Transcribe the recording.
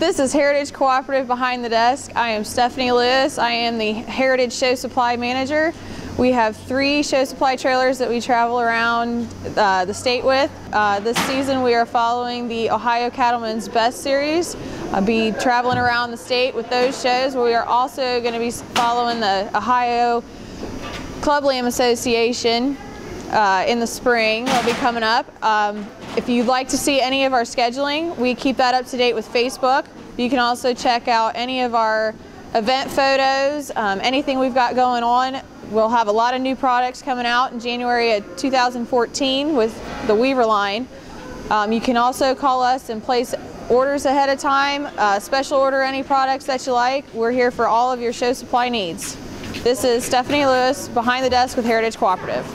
This is Heritage Cooperative behind the desk. I am Stefanie Lewis. I am the Heritage Show Supply Manager. We have three show supply trailers that we travel around uh, the state with. Uh, this season we are following the Ohio Cattlemen's Best Series. I'll be traveling around the state with those shows. We are also going to be following the Ohio Club Lamb Association uh, in the spring. They'll be coming up. Um, if you'd like to see any of our scheduling, we keep that up to date with Facebook. You can also check out any of our event photos, um, anything we've got going on. We'll have a lot of new products coming out in January of 2014 with the Weaver line. Um, you can also call us and place orders ahead of time, uh, special order any products that you like. We're here for all of your show supply needs. This is Stefanie Lewis behind the desk with Heritage Cooperative.